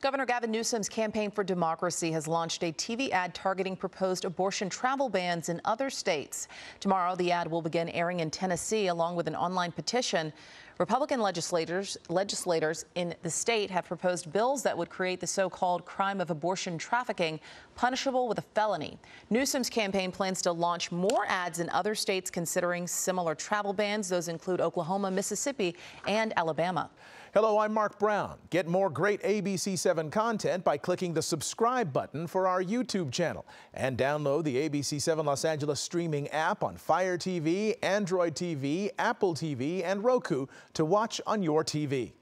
Governor Gavin Newsom's Campaign for Democracy has launched a TV ad targeting proposed abortion travel bans in other states. Tomorrow, the ad will begin airing in Tennessee along with an online petition. Republican legislators, legislators in the state have proposed bills that would create the so-called crime of abortion trafficking punishable with a felony. Newsom's campaign plans to launch more ads in other states considering similar travel bans. Those include Oklahoma, Mississippi, and Alabama. Hello, I'm Mark Brown. Get more great ABC7 content by clicking the subscribe button for our YouTube channel and download the ABC7 Los Angeles streaming app on Fire TV, Android TV, Apple TV, and Roku to watch on your TV.